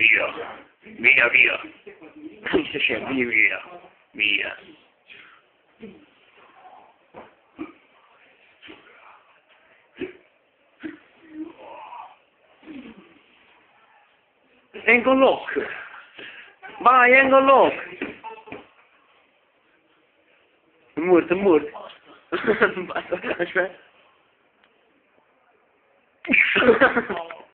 Mia, Mia, Mia. Isso c'è, Mia, via. Via. Angle lock. Vai, angle lock. È morto, è morto. é.